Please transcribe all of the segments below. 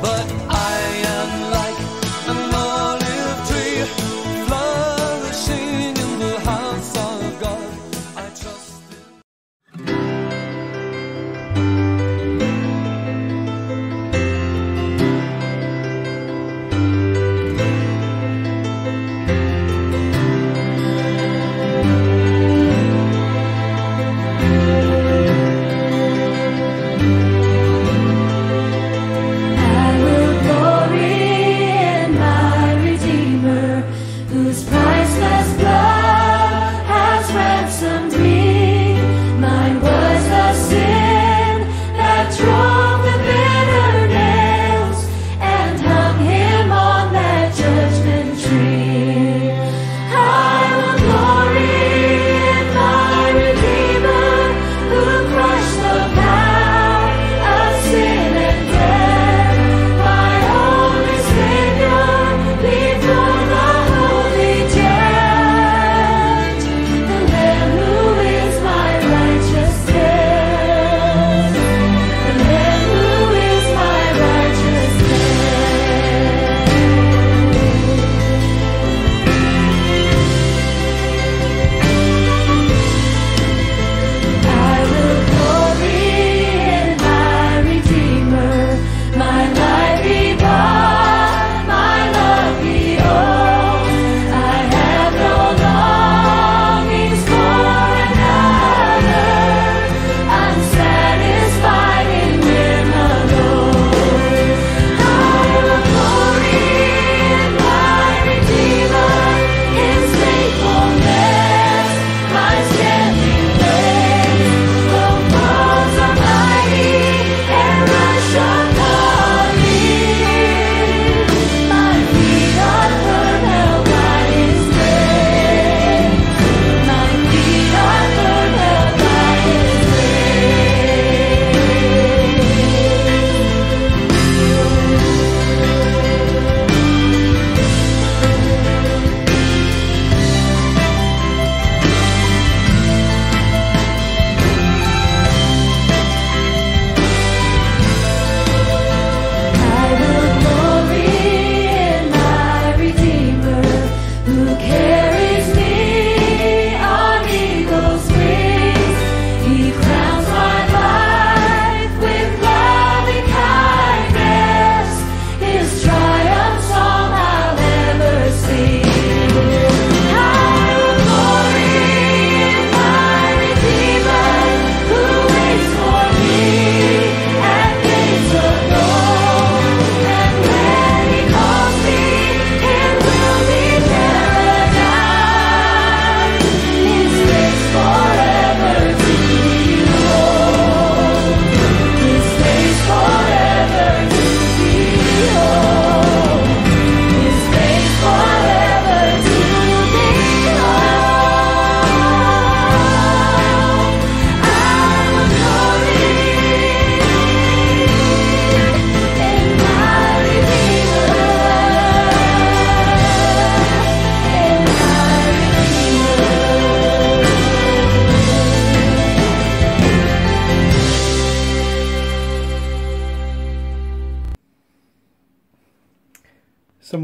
But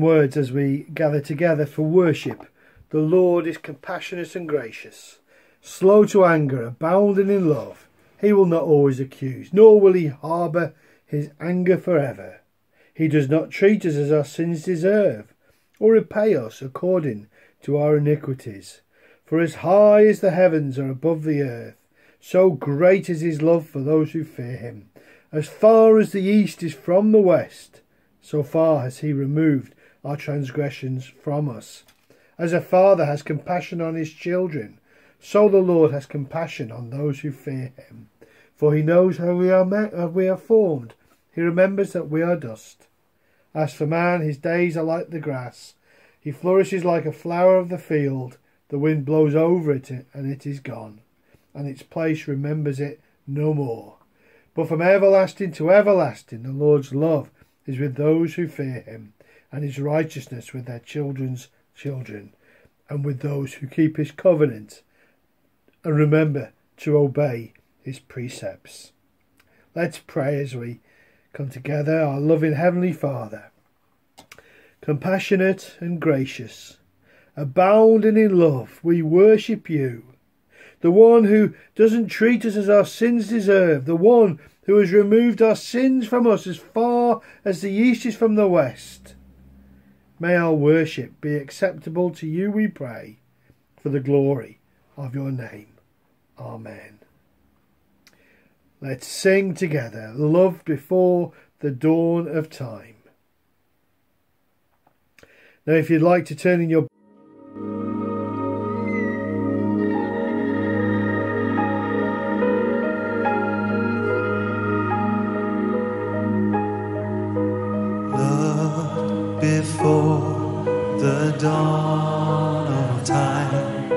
words as we gather together for worship. The Lord is compassionate and gracious, slow to anger, abounding in love. He will not always accuse, nor will he harbour his anger forever. He does not treat us as our sins deserve, or repay us according to our iniquities. For as high as the heavens are above the earth, so great is his love for those who fear him. As far as the east is from the west, so far has he removed our transgressions from us. As a father has compassion on his children, so the Lord has compassion on those who fear him. For he knows how we are, ma- how we are formed. He remembers that we are dust. As for man, his days are like the grass. He flourishes like a flower of the field. The wind blows over it, and it is gone, and its place remembers it no more. But from everlasting to everlasting, the Lord's love is with those who fear him, and his righteousness with their children's children, and with those who keep his covenant and remember to obey his precepts. Let's pray as we come together, our loving Heavenly Father, compassionate and gracious, abounding in love, we worship you. The one who doesn't treat us as our sins deserve, the one who has removed our sins from us as far as the east is from the west. May our worship be acceptable to you, we pray, for the glory of your name. Amen. Let's sing together, Love Before the Dawn of Time. Now, if you'd like to turn in your before the dawn of time,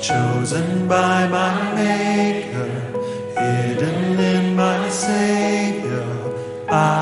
chosen by my Maker, hidden in my Savior. I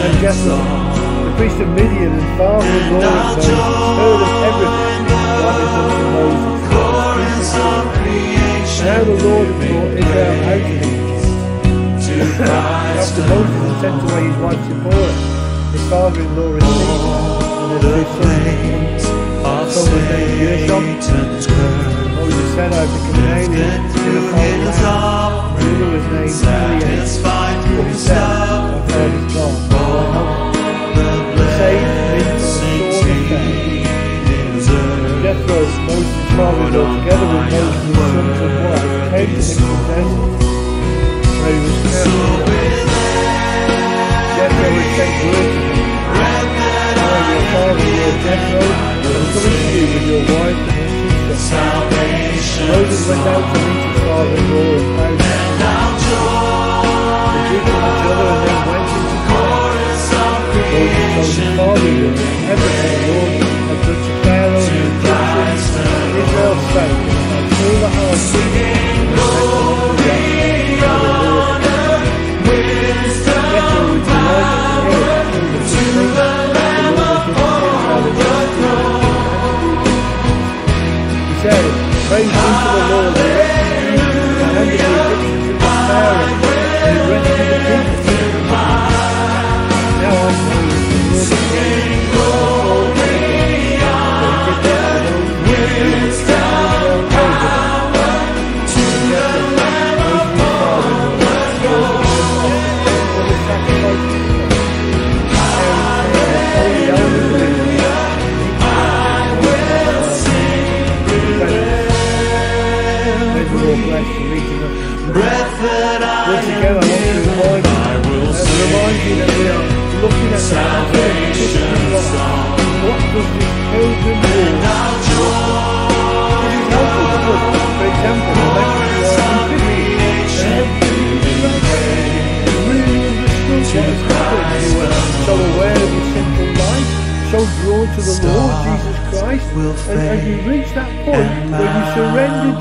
And the priest of Midian and father in law of Moses, heard of everything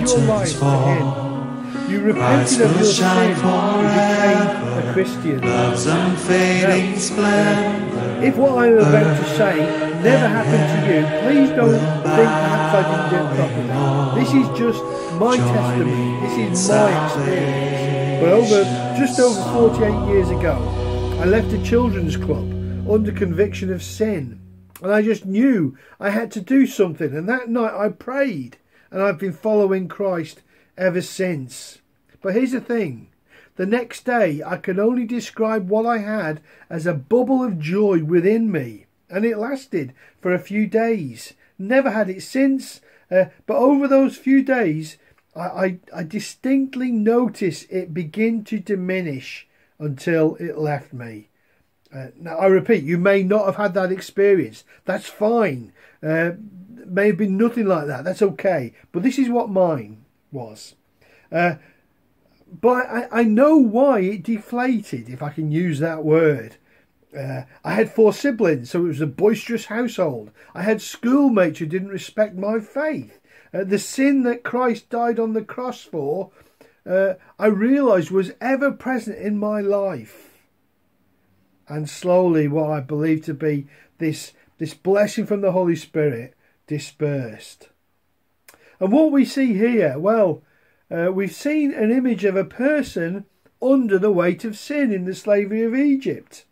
your life You repented of your sin, you became a Christian. Love's unfading splendor. If what I'm about to say never happened to you, please don't think perhaps I didn't do it properly. This is just my testimony. This is my experience. But over just over 48 years ago, I left a children's club under conviction of sin. And I just knew I had to do something. And that night I prayed. And I've been following Christ ever since. But here's the thing. The next day, I can only describe what I had as a bubble of joy within me, and it lasted for a few days. Never had it since, uh, but over those few days, I, I, I distinctly noticed it begin to diminish until it left me. Uh, now, I repeat, you may not have had that experience. That's fine. Uh, may have been nothing like that. That's okay. But this is what mine was. Uh, but I, I know why it deflated, if I can use that word. Uh, I had four siblings, so it was a boisterous household. I had schoolmates who didn't respect my faith. Uh, the sin that Christ died on the cross for, uh, I realised was ever present in my life. And slowly, what I believed to be this, this blessing from the Holy Spirit dispersed. And what we see here, well, uh, we've seen an image of a person under the weight of sin in the slavery of Egypt.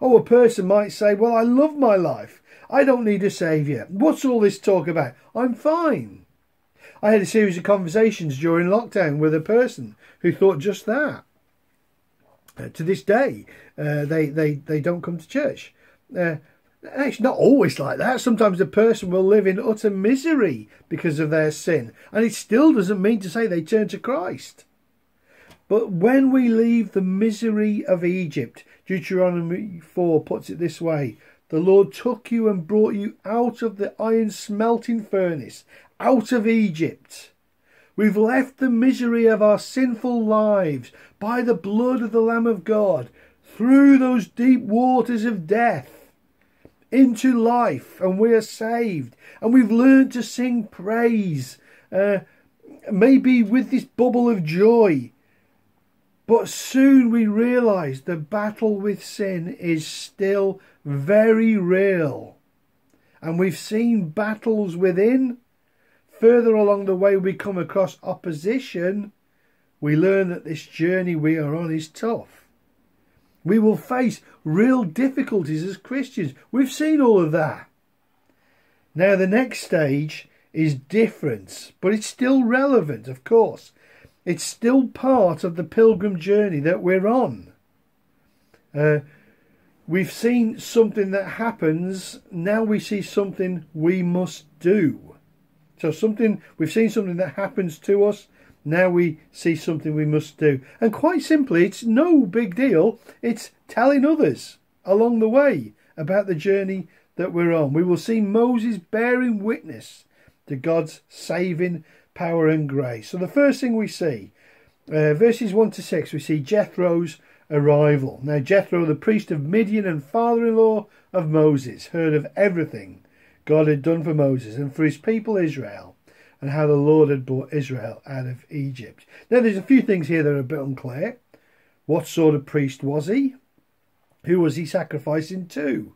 Oh, a person might say, Well, I love my life. I don't need a saviour. What's all this talk about? I'm fine. I had a series of conversations during lockdown with a person who thought just that. Uh, to this day, uh, they, they, they don't come to church. Uh, it's not always like that. Sometimes a person will live in utter misery because of their sin, and it still doesn't mean to say they turn to Christ. But when we leave the misery of Egypt, Deuteronomy 4 puts it this way The Lord took you and brought you out of the iron smelting furnace, out of Egypt. We've left the misery of our sinful lives by the blood of the Lamb of God through those deep waters of death into life and we are saved and we've learned to sing praise uh, maybe with this bubble of joy. But soon we realize the battle with sin is still very real and we've seen battles within. Further along the way we come across opposition we learn that this journey we are on is tough we will face real difficulties as Christians. We've seen all of that. Now, the next stage is different, but it's still relevant, of course. It's still part of the pilgrim journey that we're on. Uh, we've seen something that happens, now we see something we must do. So, something we've seen something that happens to us, now we see something we must do. And quite simply, it's no big deal. It's telling others along the way about the journey that we're on. We will see Moses bearing witness to God's saving power and grace. So the first thing we see, uh, verses 1 to 6, we see Jethro's arrival. Now, Jethro, the priest of Midian and father in law of Moses, heard of everything God had done for Moses and for his people Israel and how the Lord had brought Israel out of Egypt. Now, there's a few things here that are a bit unclear. What sort of priest was he? Who was he sacrificing to?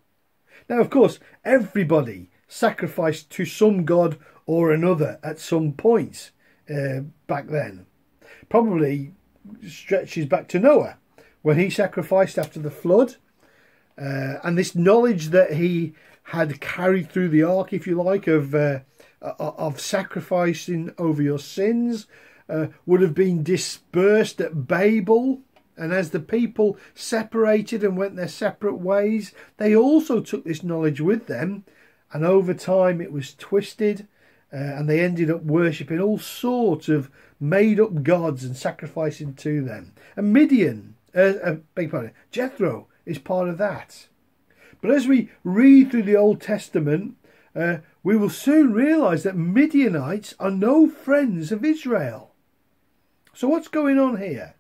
Now, of course, everybody sacrificed to some god or another at some point uh, back then. Probably stretches back to Noah when he sacrificed after the flood. Uh, and this knowledge that he had carried through the ark, if you like, of uh, of sacrificing over your sins uh, would have been dispersed at Babel. And as the people separated and went their separate ways, they also took this knowledge with them. And over time it was twisted, uh, and they ended up worshipping all sorts of made up gods and sacrificing to them. And Midian, uh, uh, beg pardon, Jethro is part of that. But as we read through the Old Testament, uh, we will soon realize that Midianites are no friends of Israel. So, what's going on here?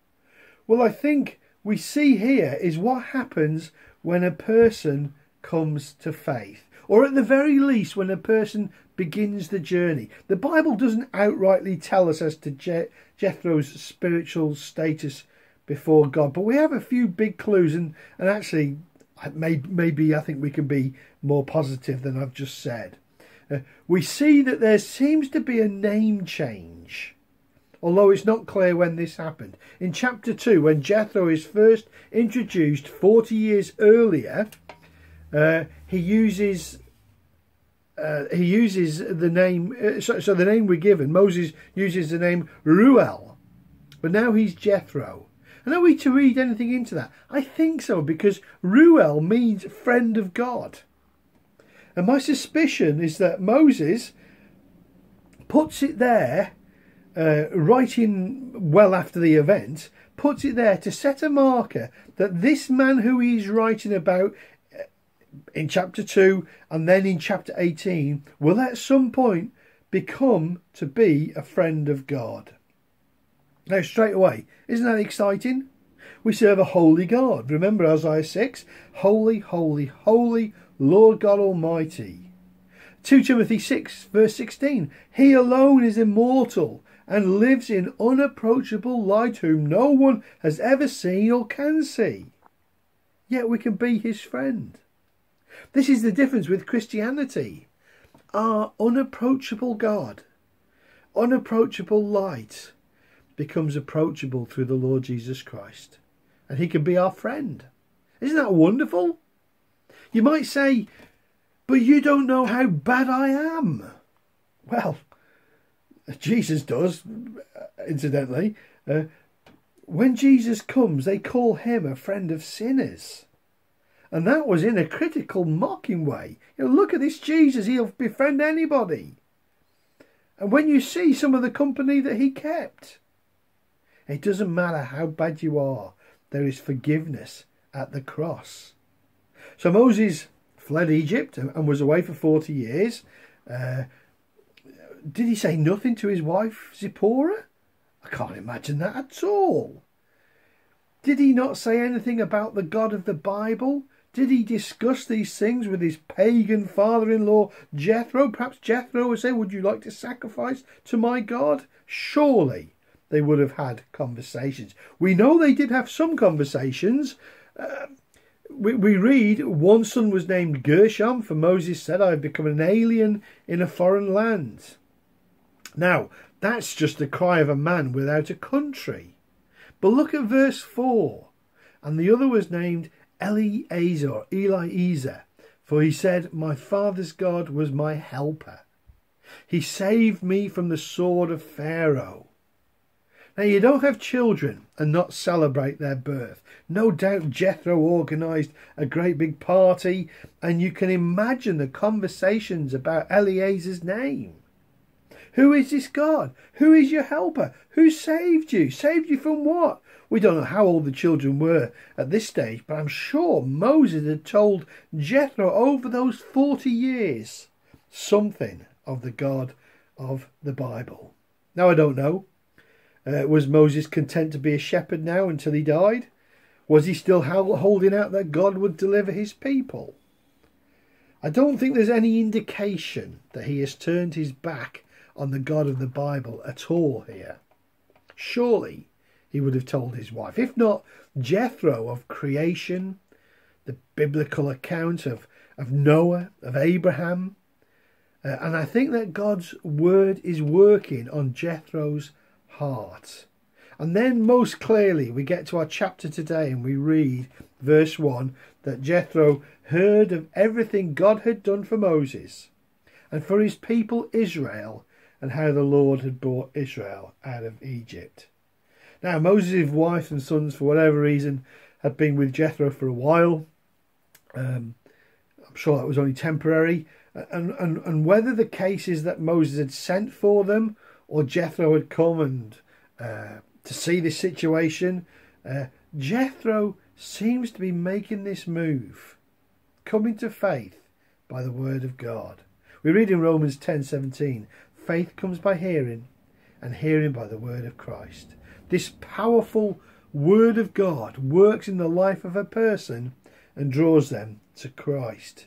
Well, I think we see here is what happens when a person comes to faith, or at the very least, when a person begins the journey. The Bible doesn't outrightly tell us as to Je- Jethro's spiritual status before God, but we have a few big clues, and, and actually, maybe I think we can be more positive than I've just said. Uh, we see that there seems to be a name change, although it's not clear when this happened. In chapter 2, when Jethro is first introduced 40 years earlier, uh, he uses uh, he uses the name, uh, so, so, the name we're given, Moses uses the name Reuel, but now he's Jethro. And are we to read anything into that? I think so, because Reuel means friend of God. And my suspicion is that Moses puts it there uh, writing well after the event, puts it there to set a marker that this man who he's writing about uh, in chapter 2 and then in chapter 18 will at some point become to be a friend of God. Now, straight away, isn't that exciting? We serve a holy God. Remember Isaiah 6 Holy, holy, holy, Lord God Almighty. 2 Timothy 6, verse 16 He alone is immortal and lives in unapproachable light, whom no one has ever seen or can see. Yet we can be his friend. This is the difference with Christianity. Our unapproachable God, unapproachable light, becomes approachable through the Lord Jesus Christ. And he can be our friend. Isn't that wonderful? You might say, but you don't know how bad I am. Well, Jesus does, incidentally. Uh, when Jesus comes, they call him a friend of sinners. And that was in a critical, mocking way. You know, look at this Jesus, he'll befriend anybody. And when you see some of the company that he kept, it doesn't matter how bad you are, there is forgiveness at the cross. So Moses fled Egypt and was away for 40 years. Uh, did he say nothing to his wife Zipporah? I can't imagine that at all. Did he not say anything about the God of the Bible? Did he discuss these things with his pagan father in law Jethro? Perhaps Jethro would say, Would you like to sacrifice to my God? Surely they would have had conversations. We know they did have some conversations. Uh, we, we read one son was named Gershom, for Moses said, I have become an alien in a foreign land. Now, that's just the cry of a man without a country. But look at verse 4. And the other was named Eliezer, Eliezer, for he said, My father's God was my helper. He saved me from the sword of Pharaoh. Now, you don't have children and not celebrate their birth. No doubt Jethro organised a great big party, and you can imagine the conversations about Eliezer's name. Who is this God? Who is your helper? Who saved you? Saved you from what? We don't know how old the children were at this stage, but I'm sure Moses had told Jethro over those 40 years something of the God of the Bible. Now, I don't know. Uh, was Moses content to be a shepherd now until he died? Was he still holding out that God would deliver his people? I don't think there's any indication that he has turned his back on the God of the Bible at all here. Surely he would have told his wife, if not Jethro of creation, the biblical account of, of Noah, of Abraham. Uh, and I think that God's word is working on Jethro's heart. And then, most clearly, we get to our chapter today and we read verse 1 that Jethro heard of everything God had done for Moses and for his people Israel and how the Lord had brought Israel out of Egypt. Now, Moses' wife and sons, for whatever reason, had been with Jethro for a while. Um, I'm sure that was only temporary. And, and, and whether the case is that Moses had sent for them or Jethro had come and uh, to see this situation, uh, Jethro seems to be making this move, coming to faith by the word of God. We read in Romans 10:17, faith comes by hearing, and hearing by the word of Christ. This powerful word of God works in the life of a person and draws them to Christ.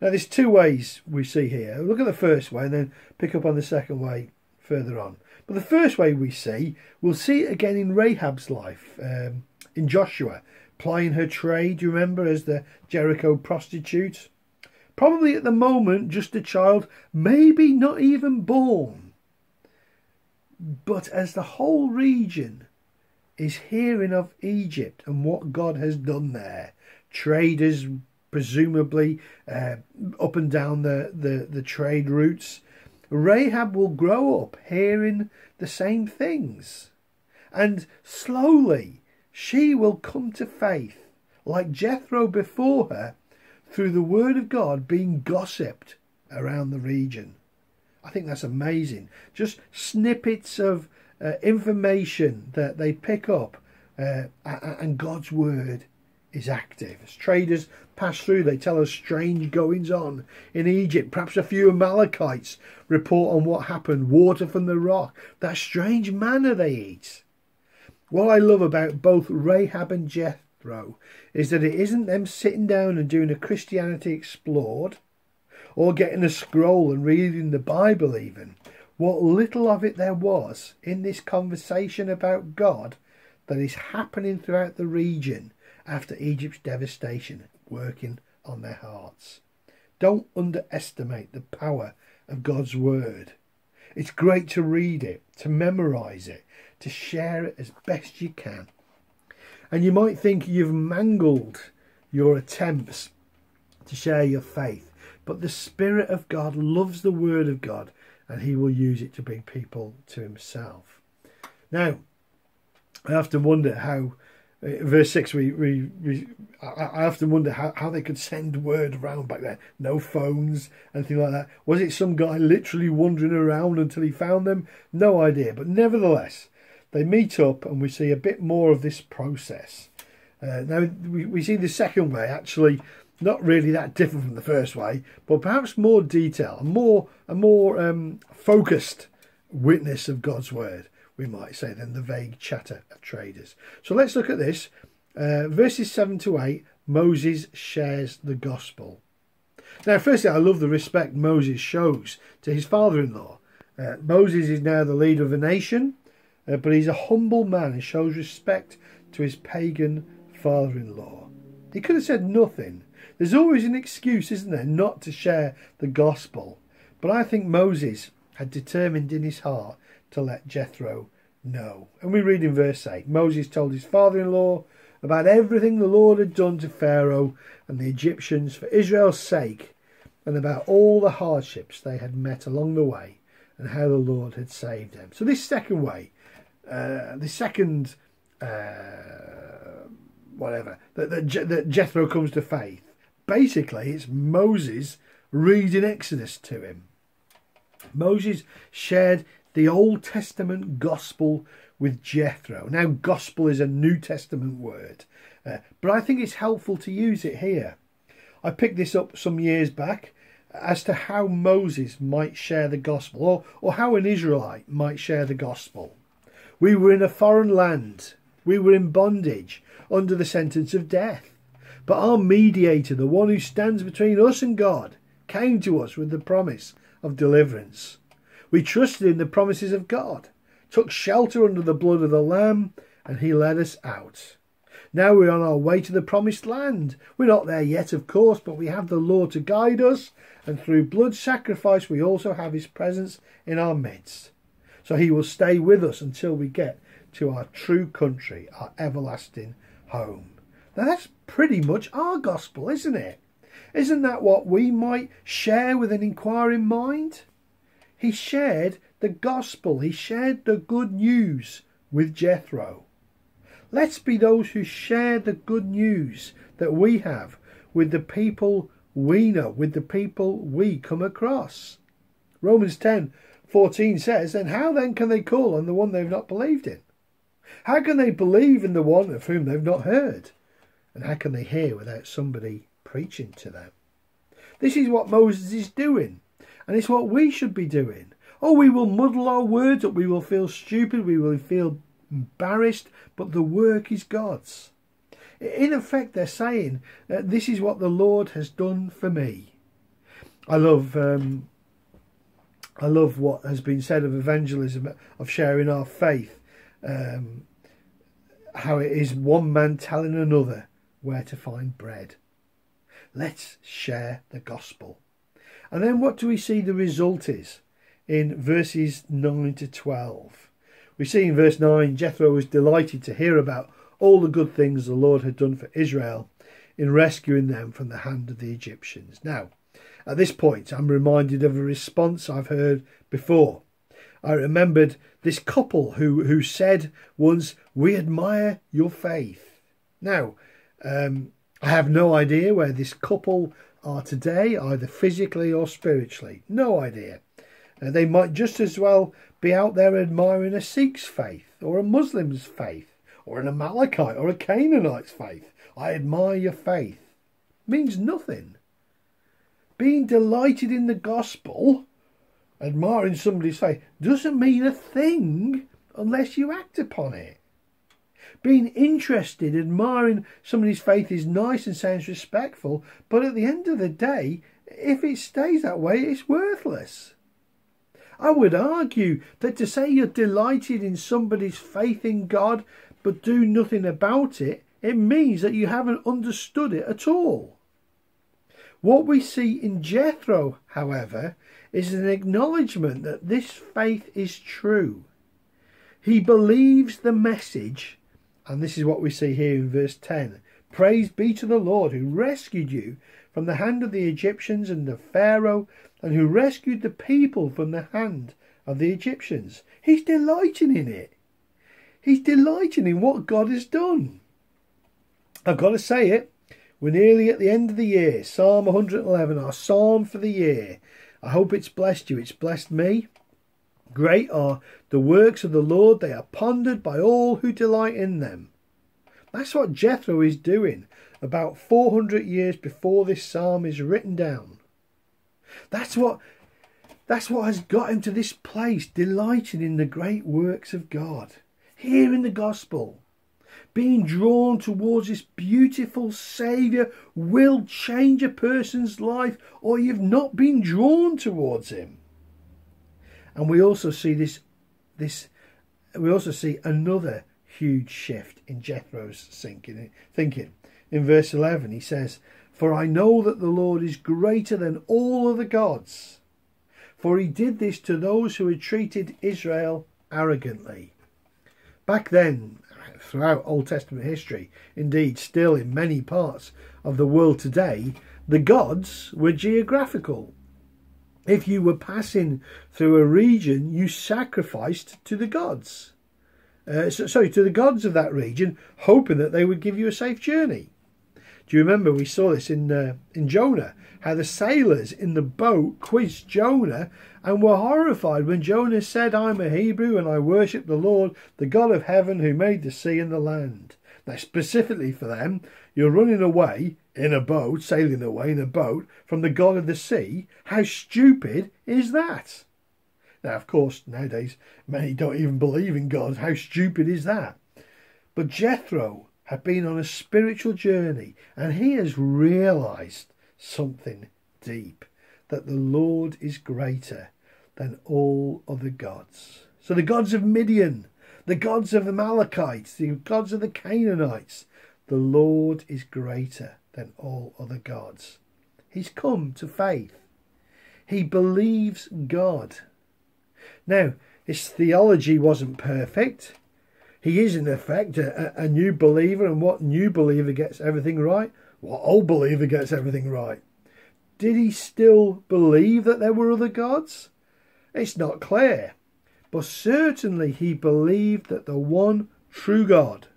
Now, there's two ways we see here. Look at the first way and then pick up on the second way further on. But the first way we see, we'll see it again in Rahab's life, um, in Joshua, plying her trade, you remember, as the Jericho prostitute. Probably at the moment just a child, maybe not even born. But as the whole region is hearing of Egypt and what God has done there, traders presumably uh, up and down the, the, the trade routes, Rahab will grow up hearing the same things. And slowly she will come to faith, like Jethro before her, through the word of God being gossiped around the region. I think that's amazing. Just snippets of uh, information that they pick up, uh, and God's word is active. As traders pass through, they tell us strange goings on in Egypt. Perhaps a few Amalekites report on what happened, water from the rock, that strange manna they eat. What I love about both Rahab and Jethro is that it isn't them sitting down and doing a Christianity explored or getting a scroll and reading the Bible, even. What little of it there was in this conversation about God that is happening throughout the region after Egypt's devastation, working on their hearts. Don't underestimate the power of God's Word. It's great to read it, to memorize it, to share it as best you can. And you might think you've mangled your attempts to share your faith, but the Spirit of God loves the Word of God and He will use it to bring people to Himself. Now, I often wonder how, verse 6, we, we, we I, I often wonder how, how they could send word around back then. No phones, anything like that. Was it some guy literally wandering around until he found them? No idea. But nevertheless, they meet up and we see a bit more of this process. Uh, now, we, we see the second way actually not really that different from the first way, but perhaps more detail, a more, a more um, focused witness of God's word, we might say, than the vague chatter of traders. So let's look at this. Uh, verses 7 to 8 Moses shares the gospel. Now, firstly, I love the respect Moses shows to his father in law. Uh, Moses is now the leader of a nation, uh, but he's a humble man and shows respect to his pagan father in law. He could have said nothing. There's always an excuse, isn't there, not to share the gospel. But I think Moses had determined in his heart to let Jethro know. And we read in verse 8 Moses told his father in law about everything the Lord had done to Pharaoh and the Egyptians for Israel's sake, and about all the hardships they had met along the way, and how the Lord had saved them. So, this second way, uh, the second, uh, whatever, that, that, Je- that Jethro comes to faith, basically it's Moses reading Exodus to him. Moses shared the Old Testament gospel with Jethro. Now, gospel is a New Testament word, uh, but I think it's helpful to use it here. I picked this up some years back as to how Moses might share the gospel, or, or how an Israelite might share the gospel. We were in a foreign land, we were in bondage, under the sentence of death. But our mediator, the one who stands between us and God, came to us with the promise of deliverance. We trusted in the promises of God, took shelter under the blood of the Lamb, and he led us out. Now we're on our way to the promised land. We're not there yet, of course, but we have the Lord to guide us, and through blood sacrifice, we also have his presence in our midst. So he will stay with us until we get to our true country, our everlasting home. Now that's pretty much our gospel, isn't it? Isn't that what we might share with an inquiring mind? He shared the gospel, he shared the good news with Jethro. Let's be those who share the good news that we have with the people we know, with the people we come across. Romans 10 14 says, Then how then can they call on the one they've not believed in? How can they believe in the one of whom they've not heard? And how can they hear without somebody preaching to them? This is what Moses is doing, and it's what we should be doing. Oh, we will muddle our words up, we will feel stupid, we will feel embarrassed, but the work is God's. In effect, they're saying, This is what the Lord has done for me. I love. Um, I love what has been said of evangelism, of sharing our faith, um, how it is one man telling another where to find bread. Let's share the gospel. And then what do we see the result is in verses 9 to 12? We see in verse 9 Jethro was delighted to hear about all the good things the Lord had done for Israel in rescuing them from the hand of the Egyptians. Now, at this point, I'm reminded of a response I've heard before. I remembered this couple who, who said once, We admire your faith. Now, um, I have no idea where this couple are today, either physically or spiritually. No idea. Uh, they might just as well be out there admiring a Sikh's faith, or a Muslim's faith, or an Amalekite, or a Canaanite's faith. I admire your faith. Means nothing. Being delighted in the gospel, admiring somebody's faith, doesn't mean a thing unless you act upon it. Being interested, admiring somebody's faith is nice and sounds respectful, but at the end of the day, if it stays that way, it's worthless. I would argue that to say you're delighted in somebody's faith in God but do nothing about it, it means that you haven't understood it at all. What we see in Jethro, however, is an acknowledgement that this faith is true. He believes the message, and this is what we see here in verse 10 Praise be to the Lord who rescued you from the hand of the Egyptians and the Pharaoh, and who rescued the people from the hand of the Egyptians. He's delighting in it. He's delighting in what God has done. I've got to say it. We're nearly at the end of the year. Psalm 111, our psalm for the year. I hope it's blessed you. It's blessed me. Great are the works of the Lord. They are pondered by all who delight in them. That's what Jethro is doing about 400 years before this psalm is written down. That's what that's what has got him to this place, delighting in the great works of God, hearing the gospel, being drawn towards this beautiful Saviour will change a person's life, or you've not been drawn towards him. And we also see this this we also see another huge shift in Jethro's thinking thinking. In verse eleven he says, For I know that the Lord is greater than all other gods, for he did this to those who had treated Israel arrogantly. Back then, throughout Old Testament history, indeed still in many parts of the world today, the gods were geographical. If you were passing through a region, you sacrificed to the gods. Uh, so, sorry, to the gods of that region, hoping that they would give you a safe journey. Do you remember we saw this in uh, in Jonah? How the sailors in the boat quizzed Jonah and were horrified when Jonah said, "I'm a Hebrew and I worship the Lord, the God of heaven, who made the sea and the land." Now, specifically for them, you're running away in a boat, sailing away in a boat from the God of the sea. How stupid is that? Now, of course, nowadays many don't even believe in God. How stupid is that? But Jethro had been on a spiritual journey and he has realized something deep that the Lord is greater than all other gods. So the gods of Midian, the gods of the Amalekites, the gods of the Canaanites, the Lord is greater than all other gods. He's come to faith. He believes God. Now, his theology wasn't perfect. He is, in effect, a, a new believer, and what new believer gets everything right? What old believer gets everything right? Did he still believe that there were other gods? It's not clear. But certainly he believed that the one true God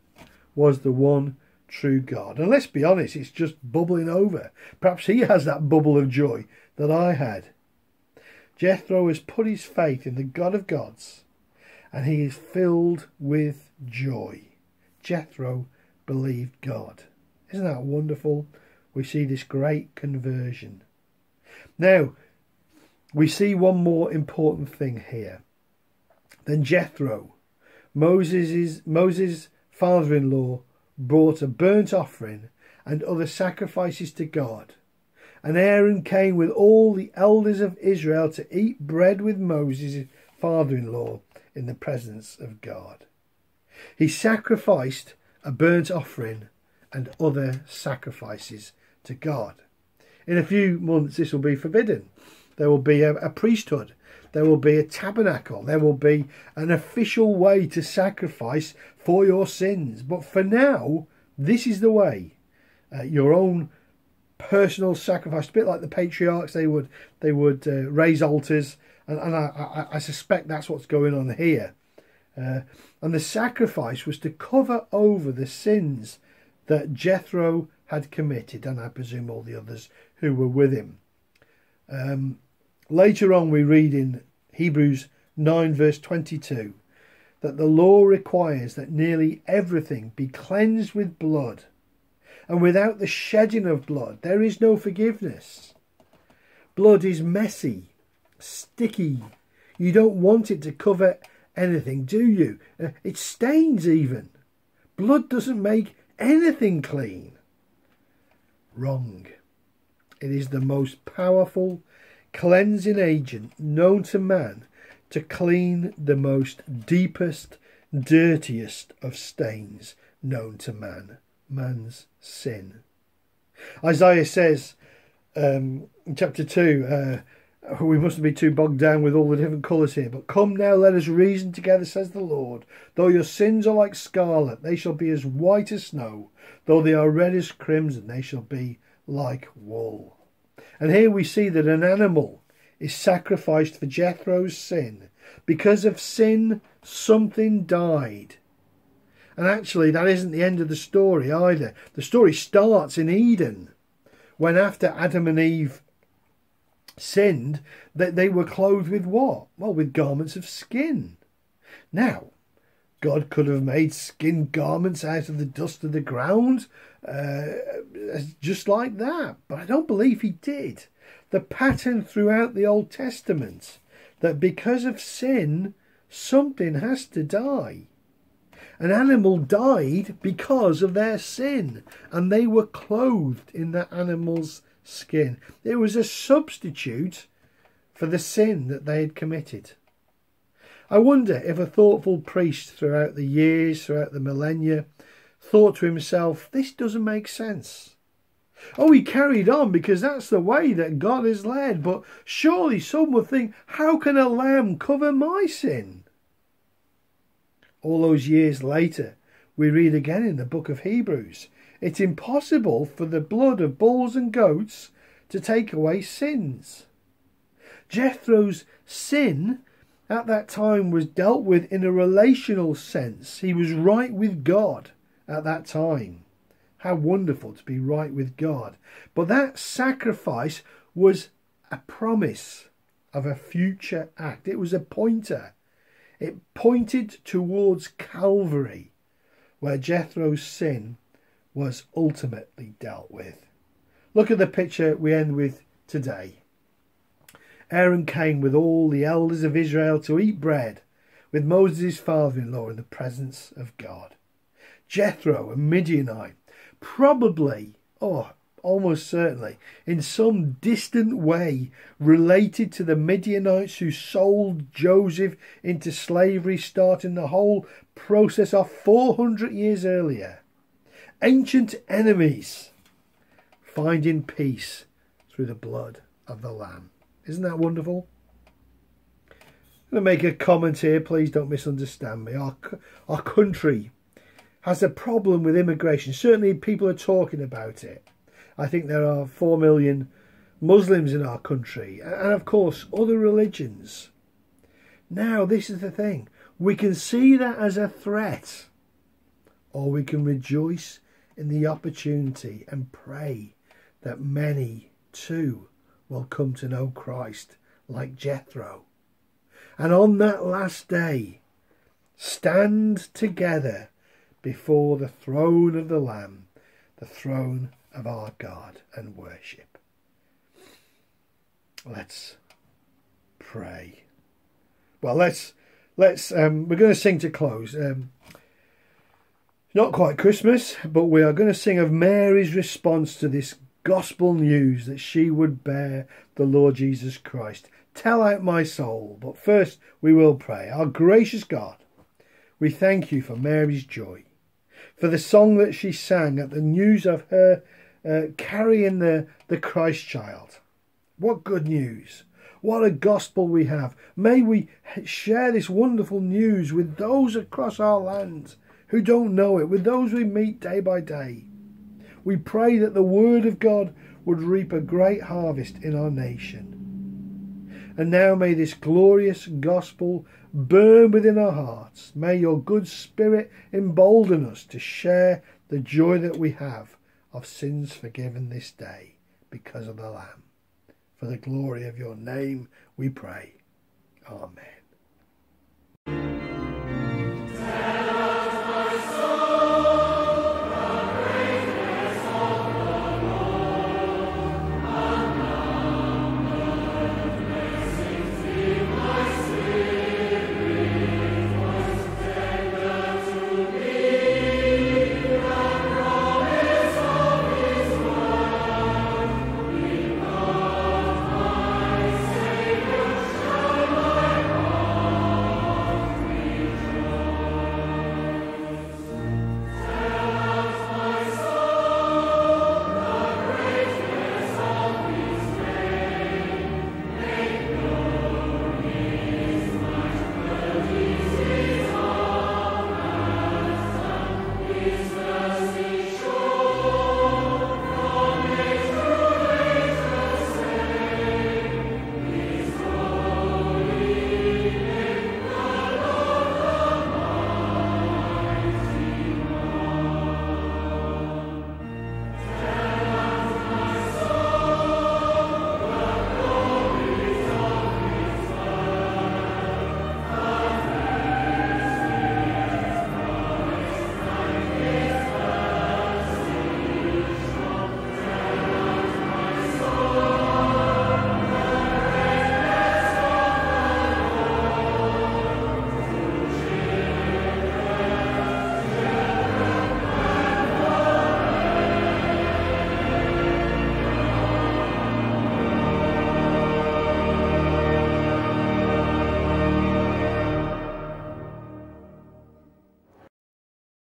was the one true God. And let's be honest, it's just bubbling over. Perhaps he has that bubble of joy that I had. Jethro has put his faith in the God of gods and he is filled with joy. Jethro believed God. Isn't that wonderful? We see this great conversion. Now, we see one more important thing here. Then Jethro, Moses' Moses' father-in-law, brought a burnt offering and other sacrifices to God. And Aaron came with all the elders of Israel to eat bread with Moses' father-in-law in the presence of God. He sacrificed a burnt offering and other sacrifices to God. In a few months, this will be forbidden. There will be a, a priesthood, there will be a tabernacle, there will be an official way to sacrifice for your sins. But for now, this is the way. Uh, your own personal sacrifice, a bit like the patriarchs, they would they would uh, raise altars, and, and I, I, I, suspect that's what's going on here. Uh, and the sacrifice was to cover over the sins that Jethro had committed, and I presume all the others who were with him. Um, later on, we read in Hebrews 9, verse 22, that the law requires that nearly everything be cleansed with blood, and without the shedding of blood, there is no forgiveness. Blood is messy, sticky. You don't want it to cover anything, do you? Uh, It stains even. Blood doesn't make anything clean. Wrong. It is the most powerful cleansing agent known to man to clean the most deepest, dirtiest of stains known to man man's sin. Isaiah says um, in chapter 2, uh, we mustn't be too bogged down with all the different colours here. But come now, let us reason together, says the Lord. Though your sins are like scarlet, they shall be as white as snow. Though they are red as crimson, they shall be like wool. And here we see that an animal is sacrificed for Jethro's sin. Because of sin, something died. And actually, that isn't the end of the story either. The story starts in Eden, when after Adam and Eve sinned, that they were clothed with what? Well, with garments of skin. Now, God could have made skin garments out of the dust of the ground, uh, just like that, but I don't believe He did. The pattern throughout the Old Testament that because of sin, something has to die. An animal died because of their sin, and they were clothed in that animal's skin. It was a substitute for the sin that they had committed. I wonder if a thoughtful priest throughout the years, throughout the millennia, thought to himself, this doesn't make sense. Oh, he carried on because that's the way that God has led, but surely some would think, how can a lamb cover my sin? All those years later, we read again in the book of Hebrews, it's impossible for the blood of bulls and goats to take away sins. Jethro's sin at that time was dealt with in a relational sense. He was right with God at that time. How wonderful to be right with God. But that sacrifice was a promise of a future act, it was a pointer. It pointed towards Calvary, where Jethro's sin was ultimately dealt with. Look at the picture we end with today. Aaron came with all the elders of Israel to eat bread with Moses' father in law in the presence of God. Jethro, a Midianite, probably, or almost certainly, in some distant way related to the Midianites who sold Joseph into slavery, starting the whole process off 400 years earlier. Ancient enemies finding peace through the blood of the Lamb. Isn't that wonderful? I'm going to make a comment here, please don't misunderstand me. Our, our country has a problem with immigration. Certainly, people are talking about it. I think there are 4 million Muslims in our country, and of course, other religions. Now, this is the thing we can see that as a threat, or we can rejoice in the opportunity and pray that many too will come to know Christ like Jethro. And on that last day, stand together before the throne of the Lamb, the throne of our God, and worship. Let's pray. Well, let's let's um, we're going to sing to close. Um, not quite Christmas, but we are going to sing of Mary's response to this gospel news that she would bear the Lord Jesus Christ. Tell out my soul, but first we will pray. Our gracious God, we thank you for Mary's joy, for the song that she sang at the news of her uh, carrying the, the Christ child. What good news! What a gospel we have. May we share this wonderful news with those across our land who don't know it, with those we meet day by day. We pray that the word of God would reap a great harvest in our nation. And now may this glorious gospel burn within our hearts. May your good spirit embolden us to share the joy that we have of sins forgiven this day because of the Lamb. For the glory of your name we pray. Amen.